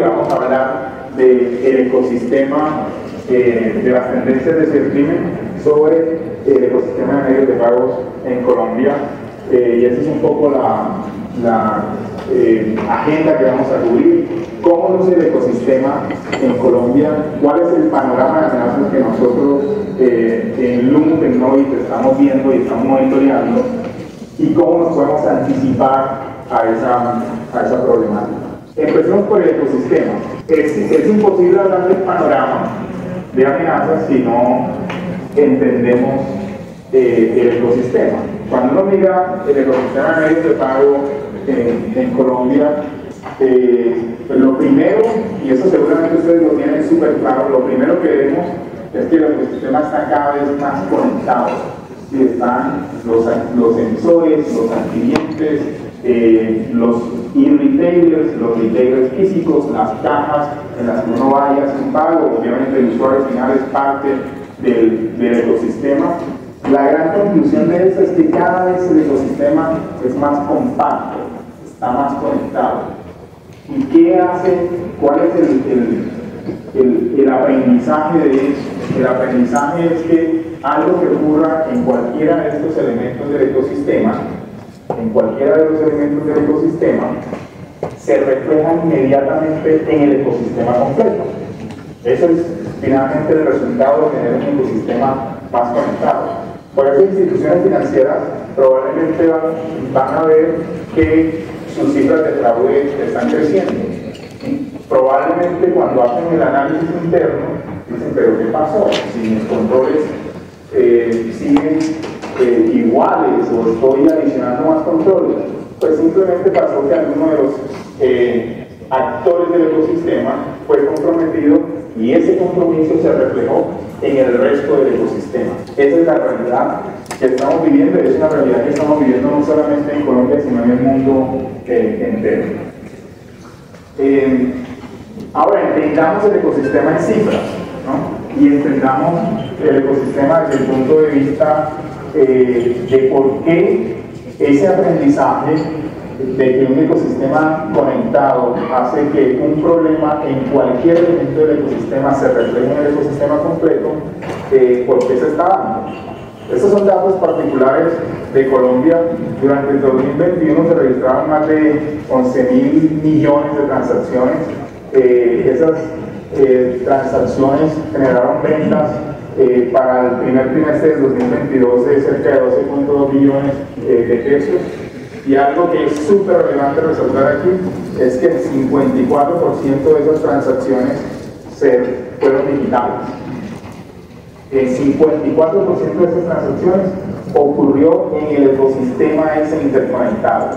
vamos a hablar del ecosistema eh, de las tendencias de cibercrimen sobre el ecosistema de medios de pagos en Colombia. Eh, y esa es un poco la, eh, agenda que vamos a cubrir. ¿Cómo luce el ecosistema en Colombia? ¿Cuál es el panorama de amenazas que nosotros en LUM Technologies estamos viendo y estamos monitoreando? ¿Y cómo nos podemos anticipar a esa, a esa problemática? Empecemos por el ecosistema. Es, es imposible hablar del panorama de amenazas si no entendemos eh, el ecosistema. Cuando uno mira el ecosistema de medios de pago en, Colombia, eh, lo primero, y eso seguramente ustedes lo tienen súper claro, lo primero que vemos es que el ecosistema está cada vez más conectado. Y están los, los sensores, los adquirientes, eh, los e-retailers, los retailers físicos, las cajas en las que uno vaya un pago, obviamente el usuario final es parte del, del ecosistema. La gran conclusión de eso es que cada vez el ecosistema es más compacto, está más conectado. ¿Y qué hace? ¿Cuál es el, el, el, aprendizaje de eso? El aprendizaje es que algo que ocurra en cualquiera de estos elementos del ecosistema, en cualquiera de los elementos del ecosistema, se refleja inmediatamente en el ecosistema completo. Eso es finalmente el resultado de tener un ecosistema más conectado. Por eso instituciones financieras probablemente van, a ver que sus cifras de fraude están creciendo. Probablemente cuando hacen el análisis interno, dicen, pero ¿qué pasó? Si mis controles eh, siguen iguales o estoy adicionando más controles, pues simplemente pasó que alguno de los eh, actores del ecosistema fue comprometido y ese compromiso se reflejó en el resto del ecosistema. Esa es la realidad que estamos viviendo y es una realidad que estamos viviendo no solamente en Colombia, sino en el mundo eh, entero. Eh, ahora, entendamos el ecosistema en cifras ¿no? y entendamos el ecosistema desde el punto de vista de por qué ese aprendizaje de que un ecosistema conectado hace que un problema en cualquier elemento del ecosistema se refleje en el ecosistema completo, eh, ¿por qué se está dando? Estos son datos particulares de Colombia. Durante el 2021 se registraron más de 11 mil millones de transacciones. Eh, esas eh, transacciones generaron ventas eh, para el primer trimestre del 2022 de cerca de 12.2 billones de pesos y algo que es súper relevante resaltar aquí es que el 54% de esas transacciones se fueron digitales. El 54% de esas transacciones ocurrió en el ecosistema ese interconectado.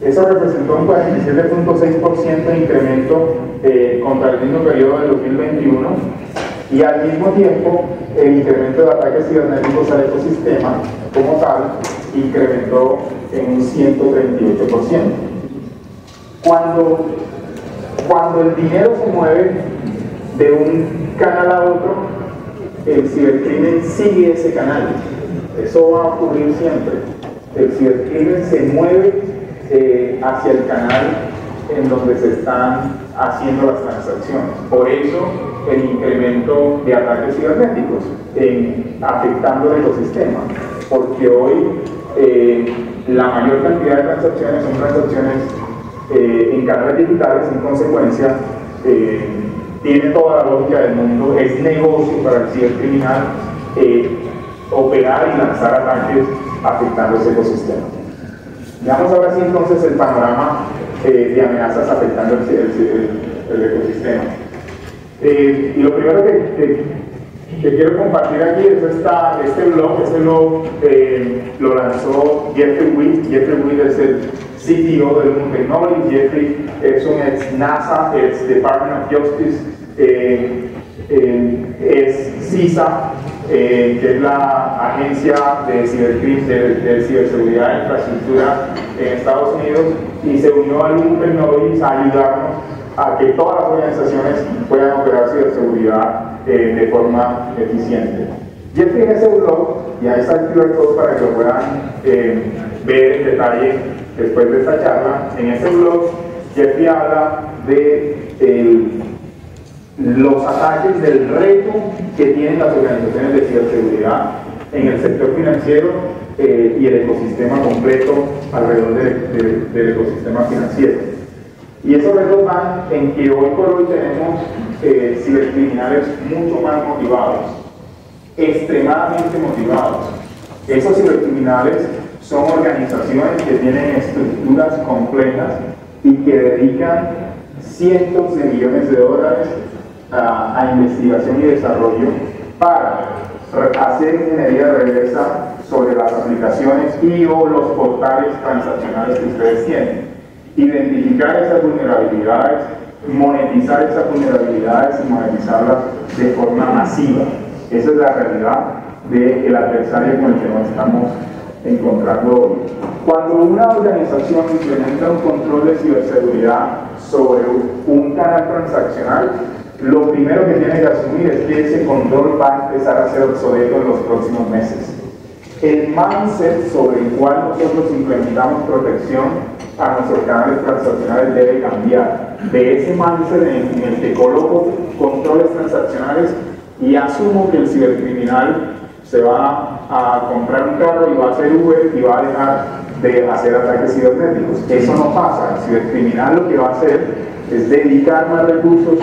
Eso representó un 47.6% de incremento eh, contra el mismo periodo del 2021 y al mismo tiempo el incremento de ataques cibernéticos al ecosistema como tal incrementó en un 138%. Cuando, cuando el dinero se mueve de un canal a otro, el cibercrimen sigue ese canal. Eso va a ocurrir siempre. El cibercrimen se mueve eh, hacia el canal en donde se están haciendo las transacciones. Por eso el incremento de ataques cibernéticos, afectando el ecosistema. Porque hoy eh, la mayor cantidad de transacciones son transacciones eh, en canales digitales, en consecuencia, eh, tiene toda la lógica del mundo, es negocio para el cibercriminal operar y lanzar ataques afectando ese ecosistema. Veamos ahora sí entonces el panorama de amenazas afectando el, ecosistema. Y lo primero que que quiero compartir aquí es esta, este blog. Este blog eh, lo lanzó Jeffrey Witt. Jeffrey Witt es el CTO del Moon Technology. Jeffrey es un ex NASA, ex Department of Justice, eh, eh, es CISA, que es la agencia de, de, ciberseguridad e infraestructura en Estados Unidos, y se unió al Technologies a ayudarnos a que todas las organizaciones puedan operar ciberseguridad eh, de forma eficiente. Jeffrey en ese blog, y ahí está el QR para que lo puedan eh, ver en detalle después de esta charla, en ese blog Jeffrey habla de los ataques del reto que tienen las organizaciones de ciberseguridad en el sector financiero eh, y el ecosistema completo alrededor del ecosistema financiero. Y esos retos van en que hoy por hoy tenemos eh, cibercriminales mucho más motivados, extremadamente motivados. Esos cibercriminales son organizaciones que tienen estructuras complejas y que dedican cientos de millones de dólares a, investigación y desarrollo para hacer ingeniería reversa sobre las aplicaciones y o los portales transaccionales que ustedes tienen. Identificar esas vulnerabilidades, monetizar esas vulnerabilidades y monetizarlas de forma masiva. Esa es la realidad del adversario con el que nos estamos encontrando hoy. Cuando una organización implementa un control de ciberseguridad sobre un canal transaccional, lo primero que tiene que asumir es que ese control va a empezar a ser obsoleto en los próximos meses. El mindset sobre el cual nosotros implementamos protección a nuestros canales transaccionales debe cambiar. De ese mindset en el que coloco controles transaccionales y asumo que el cibercriminal se va a comprar un carro y va a hacer Uber y va a dejar de hacer ataques cibernéticos. Eso no pasa. El cibercriminal lo que va a hacer es dedicar más recursos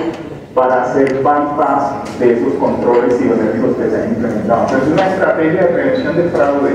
para hacer bypass de esos controles cibernéticos que se han implementado. Entonces, una estrategia de prevención de fraude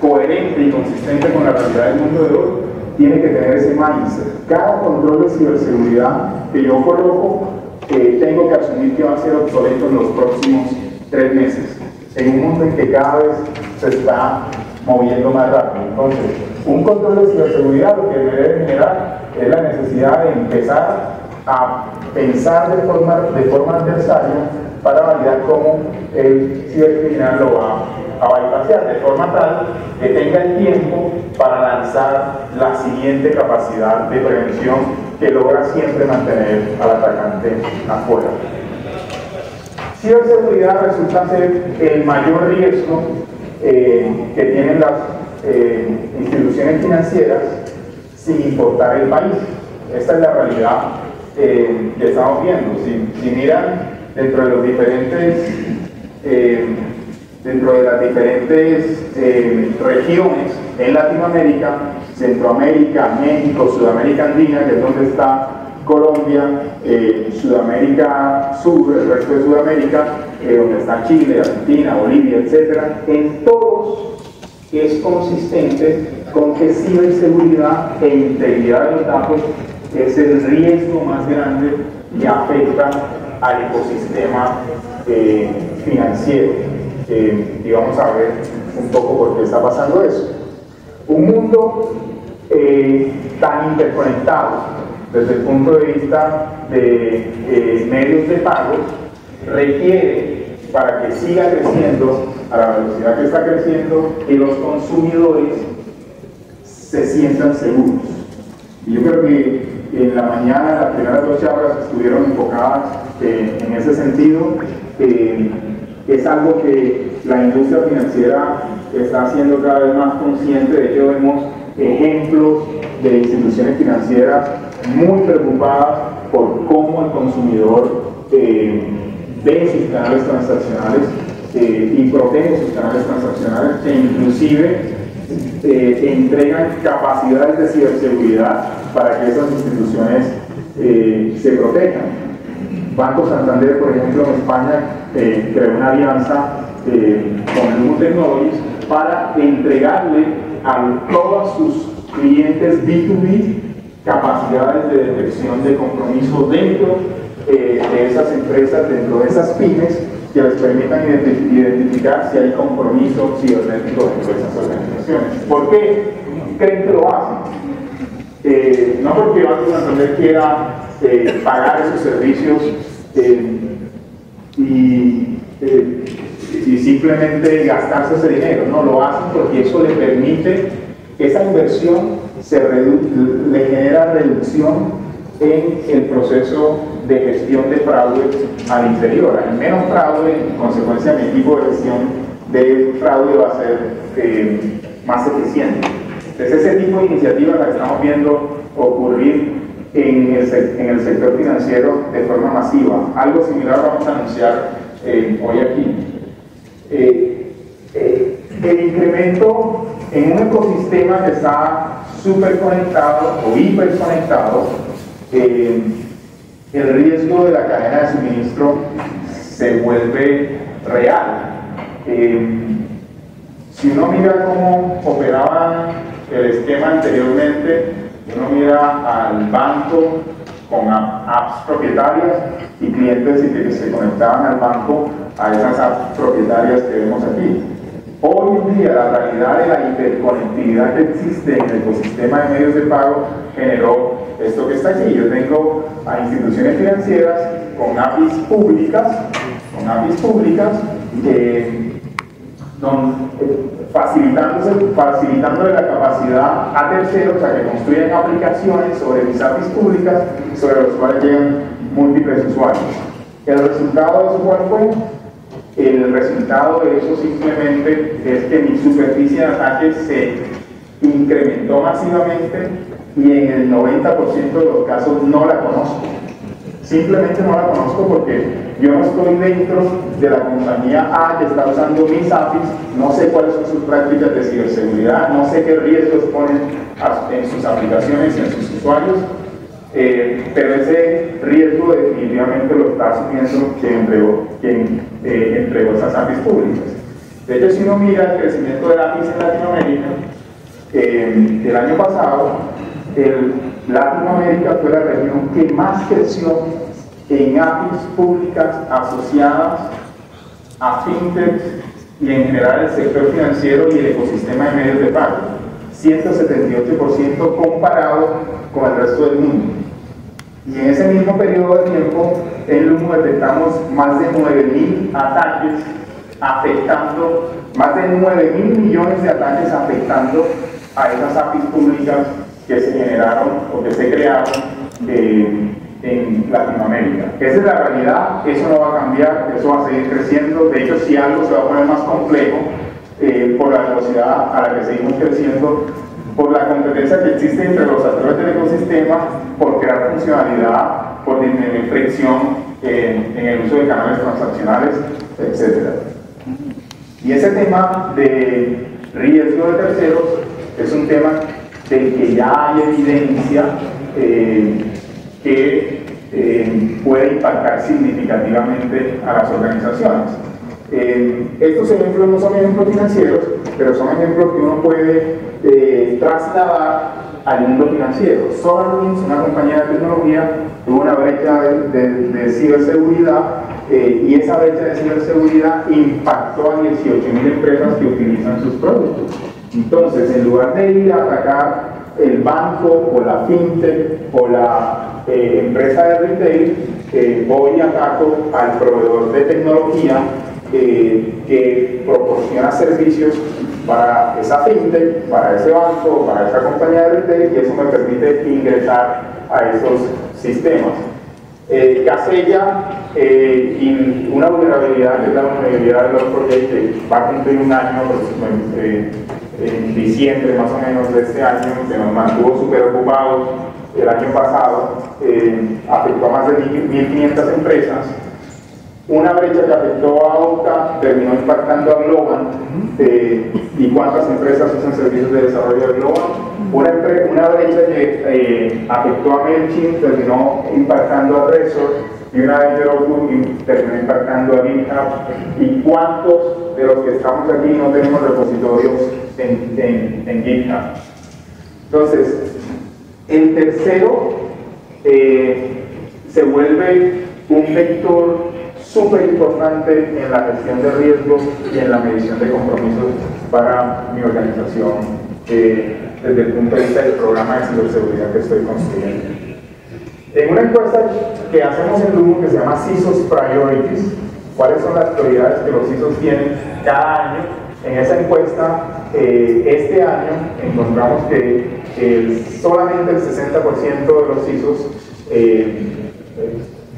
coherente y consistente con la realidad del mundo de hoy tiene que tener ese mindset. Cada control de ciberseguridad que yo coloco, eh, tengo que asumir que va a ser obsoleto en los próximos tres meses, en un mundo en que cada vez se está moviendo más rápido. Entonces, un control de ciberseguridad lo que debe generar es la necesidad de empezar a pensar de forma, de forma adversaria para validar cómo el cibercriminal lo va a bypassear, de forma tal que tenga el tiempo para lanzar la siguiente capacidad de prevención que logra siempre mantener al atacante afuera. Ciberseguridad resulta ser el mayor riesgo eh, que tienen las eh, instituciones financieras sin importar el país. Esta es la realidad eh, que estamos viendo. Si, miran dentro de los diferentes, dentro de las diferentes eh, regiones en Latinoamérica, Centroamérica, México, Sudamérica Andina, que es donde está Colombia, Sudamérica Sur, el resto de Sudamérica, donde está Chile, Argentina, Bolivia, etc. En todos es consistente con que ciberseguridad e integridad de los datos es el riesgo más grande que afecta al ecosistema eh, financiero. Y vamos a ver un poco por qué está pasando eso. Un mundo eh, tan interconectado desde el punto de vista de eh, medios de pago requiere para que siga creciendo a la velocidad que está creciendo que los consumidores se sientan seguros. Y yo creo que en la mañana las primeras dos charlas estuvieron enfocadas eh, en ese sentido. Eh, es algo que la industria financiera está haciendo cada vez más consciente. De hecho, vemos ejemplos de instituciones financieras muy preocupadas por cómo el consumidor eh, ve sus canales transaccionales y protege sus canales transaccionales e inclusive entregan capacidades de ciberseguridad para que esas instituciones eh, se protejan. Banco Santander, por ejemplo, en España eh, creó una alianza eh, con Lumo Technologies para entregarle a todos sus clientes B2B capacidades de detección de compromiso dentro de esas empresas, dentro de esas pymes, que les permitan identificar si hay compromiso cibernético dentro de esas organizaciones. ¿Por qué creen que lo hacen? Eh, no porque Banco Santander quiera eh, pagar esos servicios eh, y, y, simplemente gastarse ese dinero, no, lo hacen porque eso le permite, esa inversión se le genera reducción en el proceso de gestión de fraude al interior. Hay menos fraude, en consecuencia mi equipo de gestión de fraude va a ser más eficiente. Entonces ese tipo de iniciativas las estamos viendo ocurrir en el, en el sector financiero de forma masiva. Algo similar vamos a anunciar eh, hoy aquí. Eh, eh, el incremento en un ecosistema que está súper conectado o hiperconectado, el riesgo de la cadena de suministro se vuelve real. si uno mira cómo operaba el esquema anteriormente, uno mira al banco con apps propietarias y clientes que se conectaban al banco a esas apps propietarias que vemos aquí. Hoy en día la realidad de la interconectividad que existe en el ecosistema de medios de pago generó esto que está aquí. Yo tengo a instituciones financieras con APIs públicas, con APIs públicas que facilitándose, facilitándole la capacidad a terceros a que construyan aplicaciones sobre mis APIs públicas sobre los cuales llegan múltiples usuarios. ¿El resultado de eso cuál fue? El resultado de eso simplemente es que mi superficie de ataque se incrementó masivamente y en el 90% de los casos no la conozco. Simplemente no la conozco porque yo no estoy dentro de la compañía A que está usando mis APIs, no sé cuáles son sus prácticas de ciberseguridad, no sé qué riesgos ponen en sus aplicaciones y en sus usuarios, eh, pero ese riesgo definitivamente lo está asumiendo quien entregó, quien, eh, esas APIs públicas. De hecho, si uno mira el crecimiento de APIs en Latinoamérica, eh, el año pasado, el, Latinoamérica fue la región que más creció en APIs públicas asociadas a fintech y en general el sector financiero y el ecosistema de medios de pago. 178% comparado con el resto del mundo. Y en ese mismo periodo de tiempo, en Lumo detectamos más de 9.000 ataques afectando, más de 9.000 millones de ataques afectando a esas APIs públicas que se generaron o que se crearon eh, en Latinoamérica. Esa es la realidad, eso no va a cambiar, eso va a seguir creciendo, de hecho si algo se va a poner más complejo eh, por la velocidad a la que seguimos creciendo, por la competencia que existe entre los actores del ecosistema, por crear funcionalidad, por disminuir fricción en, en el uso de canales transaccionales, etc. Y ese tema de riesgo de terceros es un tema del que ya hay evidencia eh, que eh, puede impactar significativamente a las organizaciones. Eh, estos ejemplos no son ejemplos financieros, pero son ejemplos que uno puede trasladar al mundo financiero. SolarWinds, una compañía de tecnología, tuvo una brecha de, ciberseguridad y esa brecha de ciberseguridad impactó a 18.000 empresas que utilizan sus productos. Entonces, en lugar de ir a atacar el banco o la fintech o la eh, empresa de retail, eh, voy y ataco al proveedor de tecnología eh, que proporciona servicios para esa fintech, para ese banco, para esa compañía de retail y eso me permite ingresar a esos sistemas. Eh, Casella y una vulnerabilidad que es la vulnerabilidad de los proyectos va a cumplir un año en diciembre más o menos de este año, que nos mantuvo súper ocupados el año pasado, eh, afectó a más de 1.500 empresas. Una brecha que afectó a OCA terminó impactando a Globan. Eh, ¿Y cuántas empresas usan servicios de desarrollo de Globan? Una, una brecha que eh, afectó a MailChimp terminó impactando a Resort y una vez de terminó impactando a GitHub y cuántos de los que estamos aquí no tenemos repositorios en, GitHub. Entonces, el tercero eh, se vuelve un vector súper importante en la gestión de riesgos y en la medición de compromisos para mi organización eh, desde el punto de vista del programa de ciberseguridad que estoy construyendo. En una encuesta que hacemos en Lumo que se llama CISOs Priorities, cuáles son las prioridades que los CISOs tienen cada año, en esa encuesta eh, este año encontramos que solamente el 60% de los CISOs eh,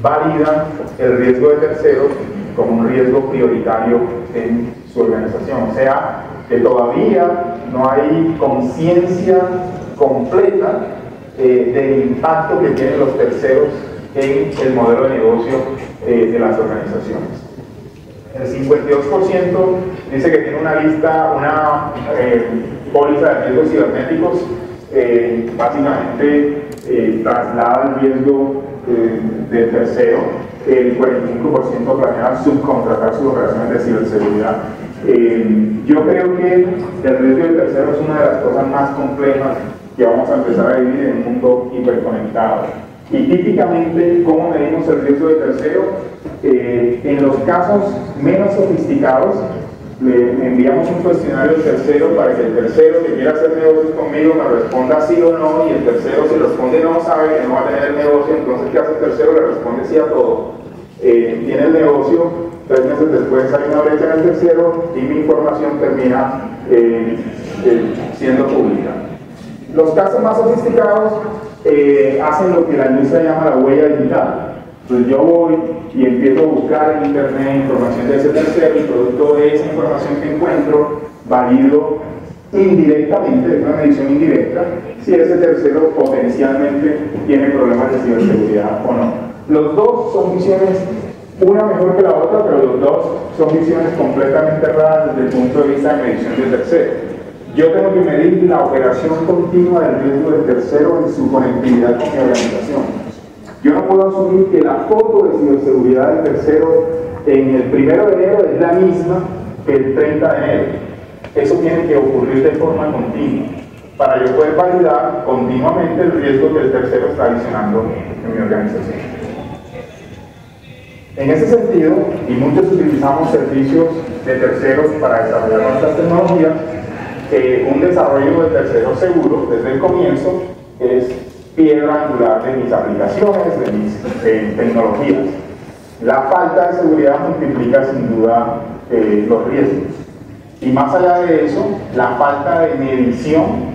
validan el riesgo de terceros como un riesgo prioritario en su organización. O sea, que todavía no hay conciencia completa eh, del impacto que tienen los terceros en el modelo de negocio eh, de las organizaciones. El 52% dice que tiene una lista, una eh, póliza de riesgos cibernéticos, básicamente traslada el riesgo del tercero, el 45% planea subcontratar sus operaciones de ciberseguridad. yo creo que el riesgo del tercero es una de las cosas más complejas que vamos a empezar a vivir en un mundo hiperconectado. Y típicamente, ¿cómo medimos el riesgo de tercero? Eh, en los casos menos sofisticados, le enviamos un cuestionario al tercero para que el tercero que quiera hacer negocios conmigo me responda sí o no, y el tercero si responde no sabe que no va a tener el negocio, entonces ¿qué hace el tercero? Le responde sí a todo. Eh, tiene el negocio, tres meses después hay una brecha en el tercero y mi información termina eh, siendo pública. Los casos más sofisticados eh, hacen lo que la industria llama la huella digital. Entonces yo voy y empiezo a buscar en internet información de ese tercero y producto de esa información que encuentro, valido indirectamente, es una medición indirecta, si ese tercero potencialmente tiene problemas de ciberseguridad o no. Los dos son visiones, una mejor que la otra, pero los dos son visiones completamente erradas desde el punto de vista de medición de tercero. Yo tengo que medir la operación continua del riesgo del tercero en su conectividad con mi organización. Yo no puedo asumir que la foto de ciberseguridad del tercero en el primero de enero es la misma que el 30 de enero. Eso tiene que ocurrir de forma continua para yo poder validar continuamente el riesgo que el tercero está adicionando en mi organización. En ese sentido, y muchos utilizamos servicios de terceros para desarrollar nuestras tecnologías, un desarrollo de tercero seguro desde el comienzo es piedra angular de mis aplicaciones, de mis tecnologías. La falta de seguridad multiplica sin duda eh, los riesgos. Y más allá de eso, la falta de medición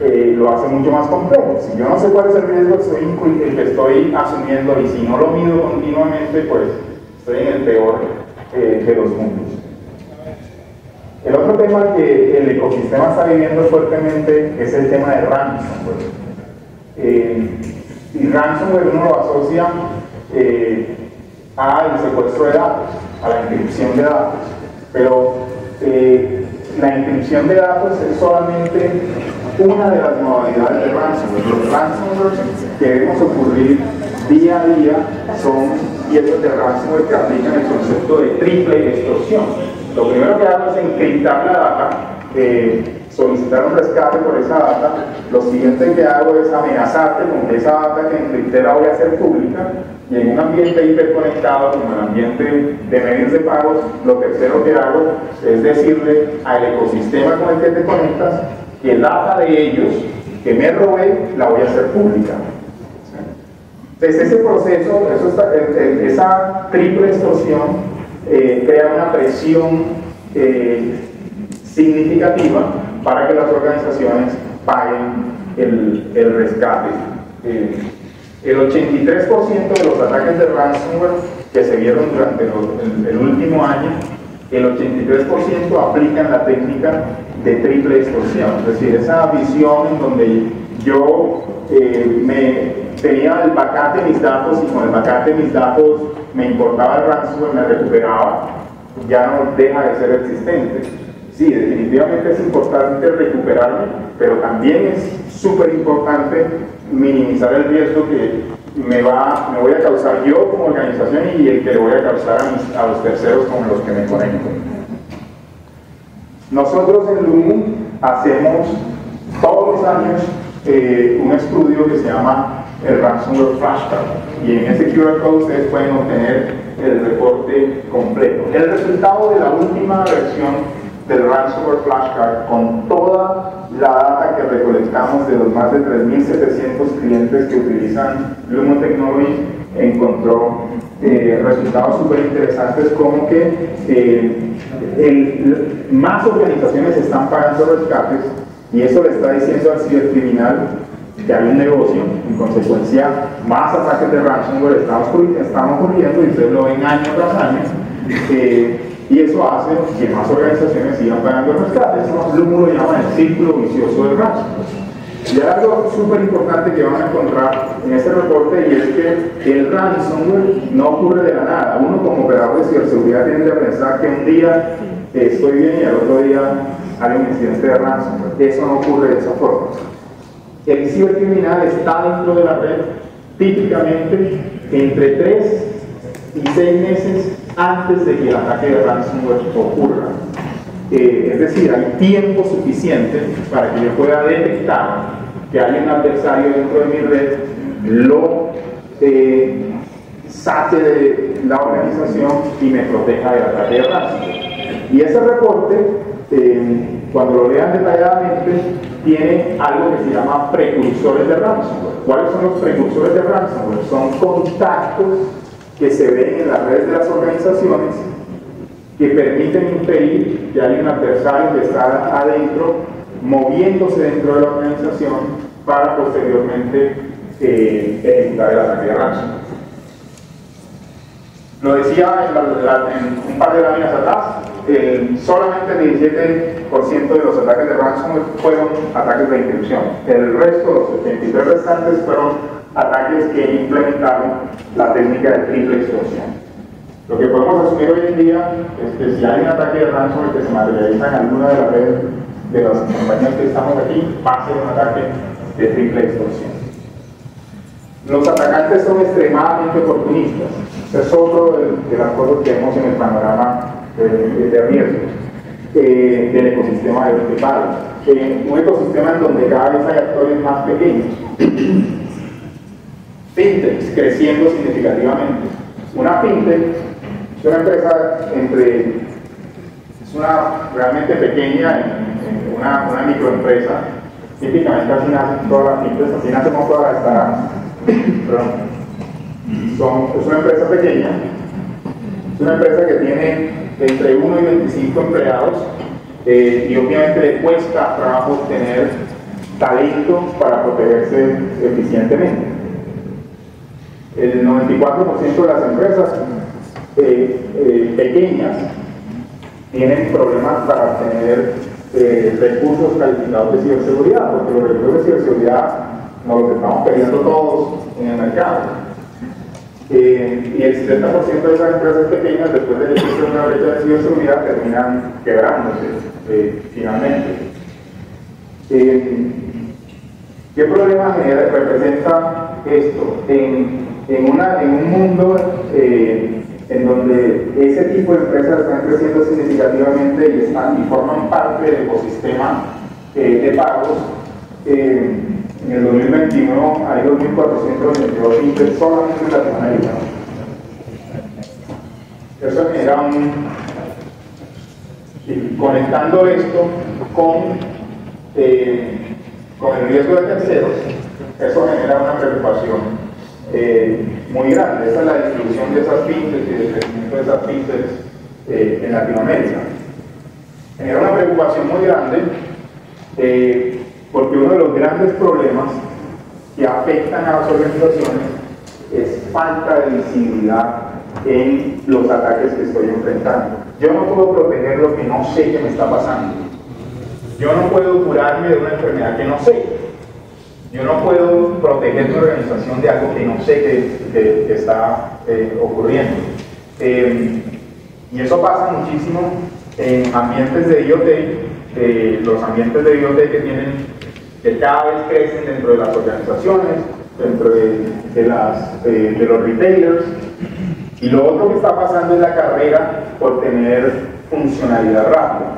eh, lo hace mucho más complejo. Si yo no sé cuál es el riesgo que el que estoy asumiendo y si no lo mido continuamente, pues estoy en el peor eh, de los mundos. El otro tema que el ecosistema está viviendo fuertemente es el tema de ransomware. Eh, y ransomware uno lo asocia eh, al secuestro de datos, a la inscripción de datos. Pero eh, la inscripción de datos es solamente una de las modalidades de ransomware. Los ransomware que debemos ocurrir día a día son piezas de ransomware que aplican el concepto de triple extorsión lo primero que hago es encriptar la data, eh, solicitar un rescate por esa data. Lo siguiente que hago es amenazarte con que esa data que encripté la voy a hacer pública. Y en un ambiente hiperconectado como el ambiente de medios de pagos, lo tercero que hago es decirle al ecosistema con el que te conectas que la data de ellos que me robé la voy a hacer pública. Entonces ese proceso, esa triple extorsión eh, crea una presión eh, significativa para que las organizaciones paguen el, rescate. Eh, el 83% de los ataques de ransomware que se vieron durante el, último año, el 83% aplican la técnica de triple extorsión, es decir, esa visión en donde yo me tenía el backup de mis datos y con el backup de mis datos me importaba el ransomware, me recuperaba, ya no deja de ser existente. Sí, definitivamente es importante recuperarme, pero también es súper importante minimizar el riesgo que me, va, me voy a causar yo como organización y el que le voy a causar a, los terceros con los que me conecto. Nosotros en Lumu hacemos todos los años eh, un estudio que se llama el ransomware flashcard y en ese QR code ustedes pueden obtener el reporte completo. El resultado de la última versión del ransomware flashcard con toda la data que recolectamos de los más de 3.700 clientes que utilizan Lumo Technology encontró eh, resultados súper interesantes como que eh, más organizaciones están pagando rescates y eso le está diciendo al cibercriminal que hay un negocio, en consecuencia, más ataques de ransomware están, ocurriendo y ustedes lo ven año tras año. Eh, y eso hace que más organizaciones sigan pagando el rescate. Eso Lumo lo llama el círculo vicioso del ransomware. Y hay algo súper importante que van a encontrar en este reporte y es que el ransomware no ocurre de la nada. Uno como operador de ciberseguridad tiende a pensar que un día estoy bien y al otro día hay un incidente de ransomware. Eso no ocurre de esa forma. El cibercriminal está dentro de la red típicamente entre 3 y 6 meses antes de que el ataque de ransomware ocurra. Eh, es decir, hay tiempo suficiente para que yo pueda detectar que hay un adversario dentro de mi red, lo eh, saque de la organización y me proteja del ataque de ransomware. Y ese reporte, eh, cuando lo vean detalladamente, tiene algo que se llama precursores de ransomware. ¿Cuáles son los precursores de ransomware? Son contactos que se ven en las redes de las organizaciones que permiten impedir que haya un adversario que está adentro moviéndose dentro de la organización para posteriormente eh, ejecutar el ataque de ransomware. Lo decía en, un par de láminas atrás, solamente el 17% de los ataques de ransomware fueron ataques de inscripción. El resto, los 83 restantes, fueron ataques que implementaron la técnica de triple extorsión. Lo que podemos asumir hoy en día es que si hay un ataque de ransomware que se materializa en alguna de las redes de las compañías que estamos aquí, va a ser un ataque de triple extorsión. Los atacantes son extremadamente oportunistas. Ese es otro de, las cosas que vemos en el panorama de, de riesgos eh, del ecosistema de pago. Eh, un ecosistema en donde cada vez hay actores más pequeños. Fintechs creciendo significativamente. Una fintech es una empresa entre, es una realmente pequeña, una, microempresa, típicamente así nacen todas las fintechs, así nacemos todas las son, es una empresa pequeña, es una empresa que tiene entre 1 y 25 empleados eh, y obviamente le cuesta trabajo tener talento para protegerse eficientemente. El 94% de las empresas eh, eh, pequeñas tienen problemas para obtener recursos calificados de ciberseguridad, porque los recursos de ciberseguridad nos los estamos pidiendo todos en el mercado. Eh, y el 70% de esas empresas pequeñas, después de una brecha de ciberseguridad, terminan quebrándose eh, finalmente. Eh, ¿Qué problema representa esto? En, en, una, en un mundo en donde ese tipo de empresas están creciendo significativamente y, están, y forman parte del ecosistema de pagos, en el 2021 hay 2.422 fintechs solamente en Latinoamérica. Eso genera un... Y conectando esto con, eh, con el riesgo de terceros, eso genera una preocupación eh, muy grande. Esa es la distribución de esas fintechs y el crecimiento de esas fintechs eh, en Latinoamérica. Genera una preocupación muy grande porque uno de los grandes problemas que afectan a las organizaciones es falta de visibilidad en los ataques que estoy enfrentando. Yo no puedo proteger lo que no sé que me está pasando. Yo no puedo curarme de una enfermedad que no sé. Yo no puedo proteger mi organización de algo que no sé que, está eh, ocurriendo. Eh, y eso pasa muchísimo en ambientes de IoT, eh, los ambientes de IoT que tienen que cada vez crecen dentro de las organizaciones, dentro de, de los retailers. Y lo otro que está pasando es la carrera por tener funcionalidad rápida.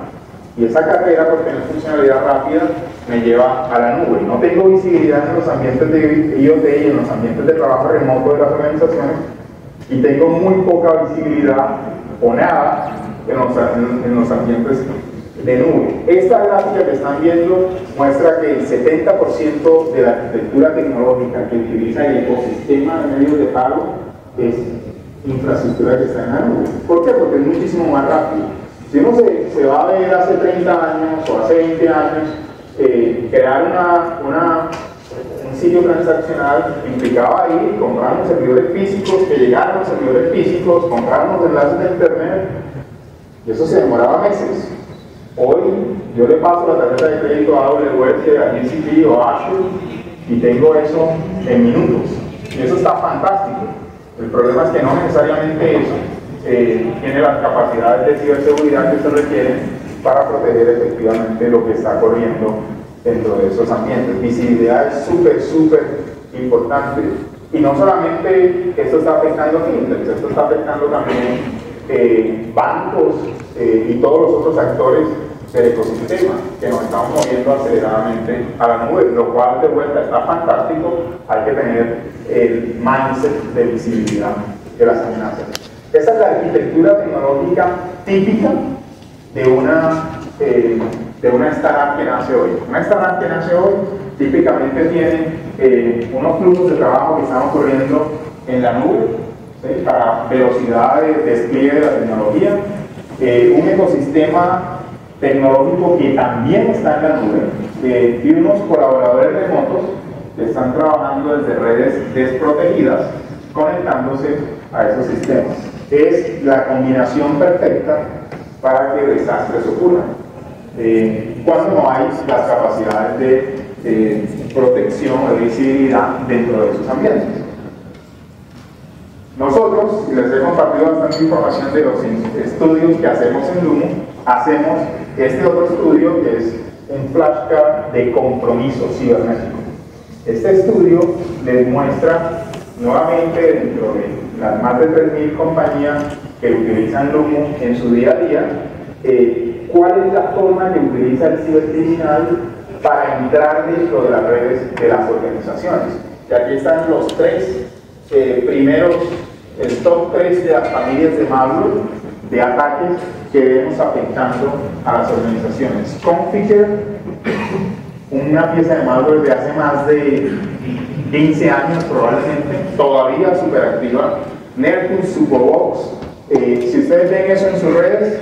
Y esa carrera por tener funcionalidad rápida me lleva a la nube. No tengo visibilidad en los ambientes de IoT y en los ambientes de trabajo remoto de las organizaciones y tengo muy poca visibilidad o nada en los, en los ambientes de nube. Esta gráfica que están viendo muestra que el 70% de la arquitectura tecnológica que utiliza el ecosistema de medios de pago es infraestructura que está en la nube. ¿Por qué? Porque es muchísimo más rápido. Si uno se, va a ver hace 30 años o hace 20 años, eh, crear una, un sitio transaccional implicaba ir, comprar unos servidores físicos, que llegaran los servidores físicos, comprar unos enlaces de internet, y eso se demoraba meses Hoy yo le paso la tarjeta de crédito a AWS, a GCP o a Azure y tengo eso en minutos. Y eso está fantástico. El problema es que no necesariamente eso eh, tiene las capacidades de ciberseguridad que se requieren para proteger efectivamente lo que está corriendo dentro de esos ambientes. Visibilidad es súper, súper importante. Y no solamente esto está afectando fintechs, esto está afectando también eh, bancos eh, y todos los otros actores del ecosistema que nos estamos moviendo aceleradamente a la nube, lo cual de vuelta está fantástico, hay que tener el mindset de visibilidad de las amenazas. Esa es la arquitectura tecnológica típica de una, eh, de una startup que nace hoy. Una startup que nace hoy típicamente tiene eh, unos flujos de trabajo que están ocurriendo en la nube para velocidad de despliegue de la tecnología, eh, un ecosistema tecnológico que también está en la nube y unos colaboradores remotos que están trabajando desde redes desprotegidas conectándose a esos sistemas. Es la combinación perfecta para que desastres ocurran. Eh, cuando no hay las capacidades de protección o de visibilidad dentro de esos ambientes. Nosotros, y les he compartido bastante información de los estudios que hacemos en Lumo, hacemos este otro estudio es un flashcard de compromiso cibernético. Este estudio les muestra nuevamente dentro de las más de 3.000 compañías que utilizan Lumo en su día a día, eh, cuál es la forma que utiliza el cibercriminal para entrar dentro de las redes de las organizaciones. Y aquí están los tres eh, primeros, el top 3 de las familias de malware de ataques que vemos afectando a las organizaciones. Configure, una pieza de malware de hace más de 15 años probablemente, todavía súper activa. Nercus, eh, si ustedes ven eso en sus redes,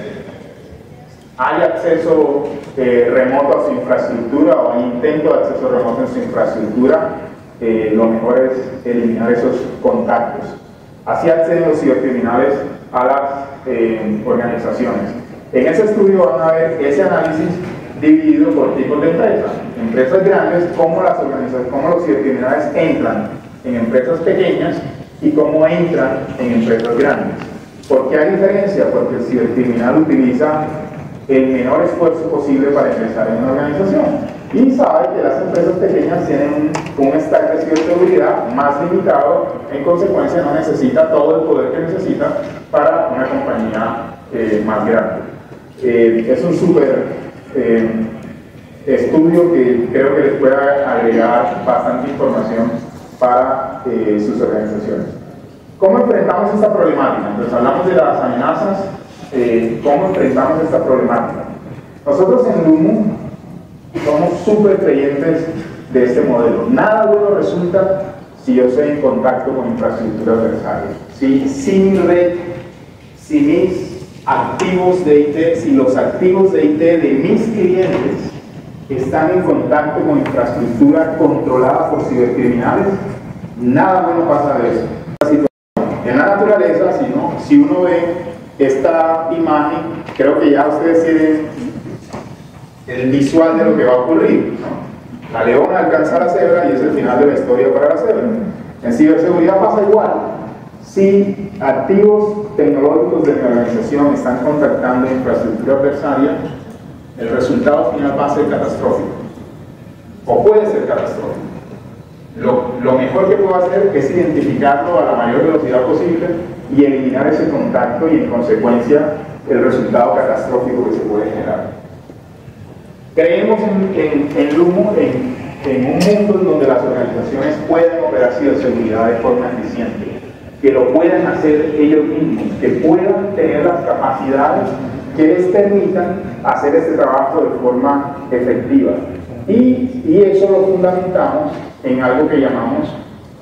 hay acceso eh, remoto a su infraestructura o hay intento de acceso remoto en su infraestructura, eh, lo mejor es eliminar esos contactos. Así acceden los cibercriminales a las eh, organizaciones. En ese estudio van a ver ese análisis dividido por tipos de empresas. Empresas grandes, cómo las organizaciones, cómo los cibercriminales entran en empresas pequeñas y cómo entran en empresas grandes. ¿Por qué hay diferencia? Porque el cibercriminal utiliza el menor esfuerzo posible para ingresar en una organización y sabe que las empresas pequeñas tienen un, stack de ciberseguridad más limitado, en consecuencia no necesita todo el poder que necesita para una compañía eh, más grande. Eh, es un súper eh, estudio que creo que les puede agregar bastante información para sus organizaciones. ¿Cómo enfrentamos esta problemática? Entonces hablamos de las amenazas, ¿cómo enfrentamos esta problemática? Nosotros en Lumu somos súper creyentes de este modelo. Nada bueno resulta si yo estoy en contacto con infraestructura adversaria. Si sin red, si mis activos de IT, si los activos de IT de mis clientes están en contacto con infraestructura controlada por cibercriminales, nada bueno pasa de eso. En la naturaleza, si, no, si uno ve esta imagen, creo que ya ustedes tienen el visual de lo que va a ocurrir. La leona alcanza a la cebra y es el final de la historia para la cebra. En ciberseguridad pasa igual. Si activos tecnológicos de mi organización están contactando infraestructura adversaria, el resultado final va a ser catastrófico. O puede ser catastrófico. Lo, lo, mejor que puedo hacer es identificarlo a la mayor velocidad posible y eliminar ese contacto y en consecuencia el resultado catastrófico que se puede generar. Creemos en, en, en, un mundo en donde las organizaciones puedan operar ciberseguridad de forma eficiente, que lo puedan hacer ellos mismos, que puedan tener las capacidades que les permitan hacer este trabajo de forma efectiva. Y, y eso lo fundamentamos en algo que llamamos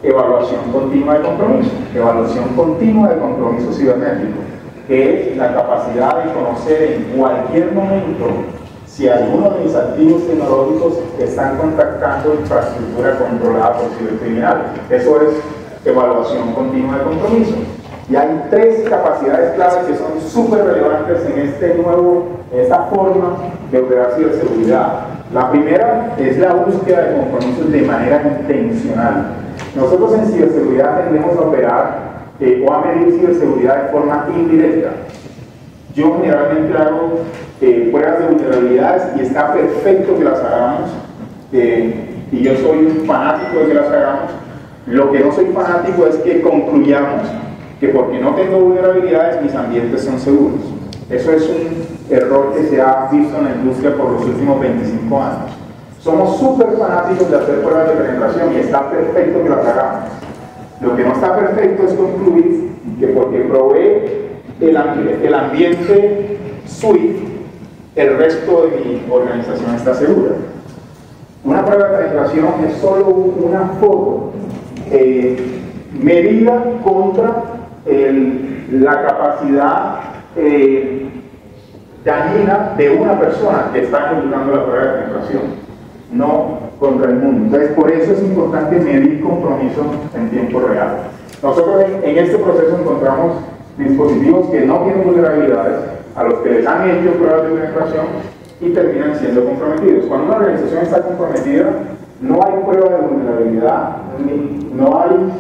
evaluación continua de compromiso, evaluación continua de compromiso cibernético, que es la capacidad de conocer en cualquier momento si algunos de mis activos tecnológicos están contactando infraestructura controlada por cibercriminales. Eso es evaluación continua de compromiso. Y hay tres capacidades claves que son súper relevantes en este nuevo, en esta forma de operar ciberseguridad. La primera es la búsqueda de compromisos de manera intencional. Nosotros en ciberseguridad tendemos a operar eh, o a medir ciberseguridad de forma indirecta. Yo generalmente hago eh, pruebas de vulnerabilidades y está perfecto que las hagamos. Eh, y yo soy fanático de que las hagamos. Lo que no soy fanático es que concluyamos que porque no tengo vulnerabilidades mis ambientes son seguros. Eso es un error que se ha visto en la industria por los últimos 25 años. Somos súper fanáticos de hacer pruebas de penetración y está perfecto que las hagamos. Lo que no está perfecto es concluir que porque probé el, el ambiente SWIFT, el resto de mi organización está segura. Una prueba de penetración es solo una foto eh, medida contra la capacidad eh, dañina de una persona que está ejecutando la prueba de penetración, no contra el mundo. Entonces, por eso es importante medir compromisos en tiempo real. Nosotros en, este proceso encontramos dispositivos que no tienen vulnerabilidades, a los que les han hecho pruebas de penetración y terminan siendo comprometidos. Cuando una organización está comprometida, no hay prueba de vulnerabilidad, no hay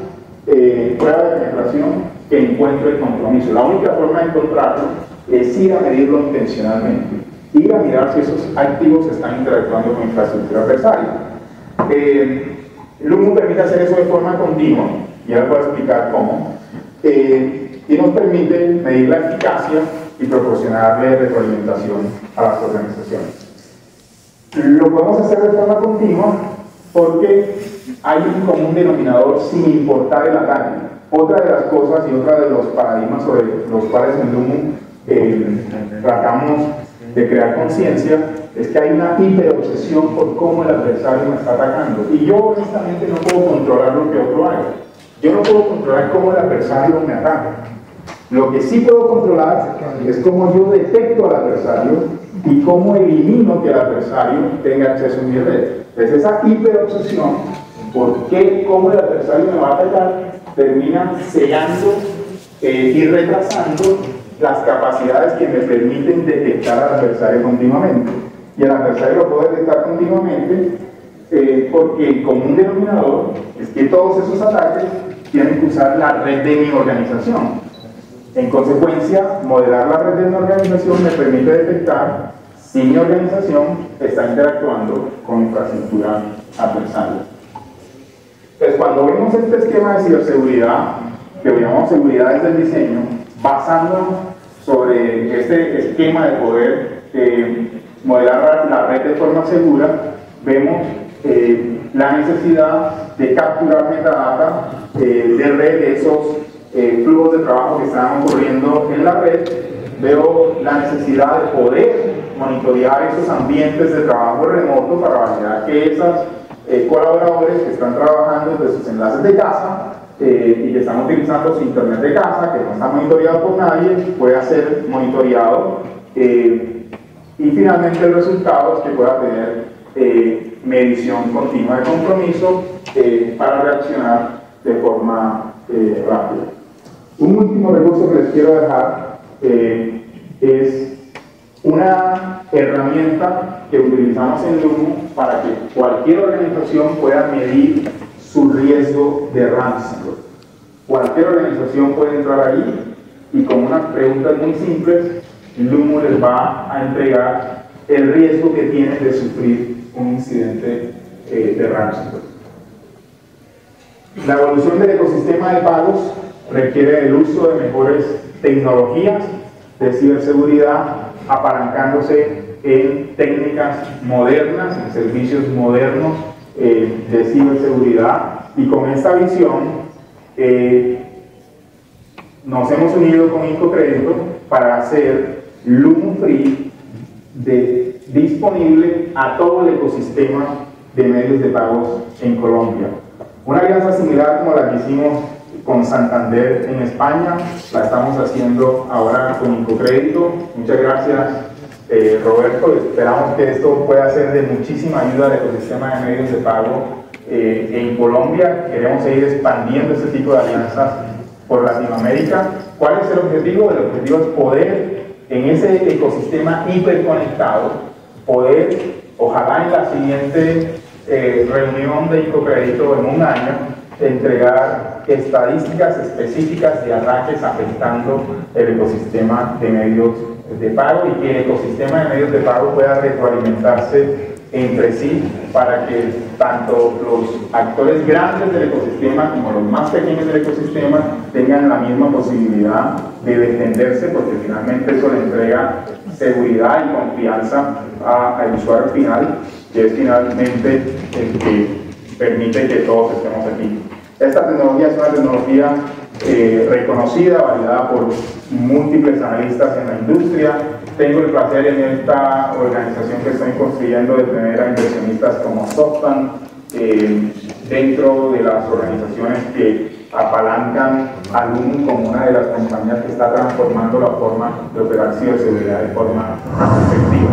eh, prueba de penetración que encuentre el compromiso. La única forma de encontrarlo es ir a medirlo intencionalmente, ir a mirar si esos activos están interactuando con infraestructura adversaria. Eh, permite hacer eso de forma continua, y ahora puedo explicar cómo, eh, y nos permite medir la eficacia y proporcionarle retroalimentación a las organizaciones. Lo podemos hacer de forma continua porque hay un común denominador sin importar el ataque. Otra de las cosas y otra de los paradigmas sobre los cuales en Lumo eh, tratamos de crear conciencia es que hay una hiperobsesión por cómo el adversario me está atacando. Y yo honestamente no puedo controlar lo que otro haga. Yo no puedo controlar cómo el adversario me ataca. Lo que sí puedo controlar es cómo yo detecto al adversario y cómo elimino que el adversario tenga acceso a mi red. Es esa hiperobsesión por qué, cómo el adversario me va a atacar, termina sellando eh, y retrasando las capacidades que me permiten detectar al adversario continuamente. Y el adversario lo puedo detectar continuamente eh, porque el común denominador es que todos esos ataques tienen que usar la red de mi organización. En consecuencia, modelar la red de mi organización me permite detectar si mi organización está interactuando con infraestructura adversaria. Entonces, cuando vemos este esquema de ciberseguridad, que llamamos seguridad desde el diseño, basándonos sobre este esquema de poder eh, modelar la red de forma segura, vemos eh, la necesidad de capturar metadata eh, de red de esos flujos de trabajo que están ocurriendo en la red. Veo la necesidad de poder monitorear esos ambientes de trabajo remoto para validar que esos colaboradores que están trabajando desde sus enlaces de casa eh, y que están utilizando su internet de casa, que no está monitoreado por nadie, pueda ser monitoreado eh, y finalmente el resultado es que pueda tener eh, medición continua de compromiso para reaccionar de forma rápida. Un último recurso que les quiero dejar es una herramienta que utilizamos en Lumo para que cualquier organización pueda medir su riesgo de ransomware. Cualquier organización puede entrar ahí y con unas preguntas muy simples, Lumo les va a entregar el riesgo que tiene de sufrir un incidente eh, de ransomware. La evolución del ecosistema de pagos requiere el uso de mejores tecnologías de ciberseguridad apalancándose en técnicas modernas, en servicios modernos eh, de ciberseguridad y con esta visión eh, nos hemos unido con Incocrédito para hacer Lumo Free de, disponible a todo el ecosistema de medios de pagos en Colombia. Una alianza similar como la que hicimos con Santander en España, la estamos haciendo ahora con Incocrédito. Muchas gracias eh, Roberto, esperamos que esto pueda ser de muchísima ayuda al ecosistema de medios de pago eh, en Colombia. Queremos seguir expandiendo este tipo de alianzas por Latinoamérica. ¿Cuál es el objetivo? El objetivo es poder en ese ecosistema hiperconectado, poder, ojalá en la siguiente eh, reunión de Icocrédito en un año, entregar estadísticas específicas de ataques afectando el ecosistema de medios de pago y que el ecosistema de medios de pago pueda retroalimentarse entre sí para que tanto los actores grandes del ecosistema como los más pequeños del ecosistema tengan la misma posibilidad de defenderse porque finalmente eso le entrega seguridad y confianza al usuario final que es finalmente el que permite que todos estemos aquí. Esta tecnología es una tecnología eh, reconocida, validada por múltiples analistas en la industria. Tengo el placer en esta organización que estoy construyendo de tener a inversionistas como Softan eh, dentro de las organizaciones que apalancan a Lumen como una de las compañías que está transformando la forma de operar ciberseguridad de forma efectiva.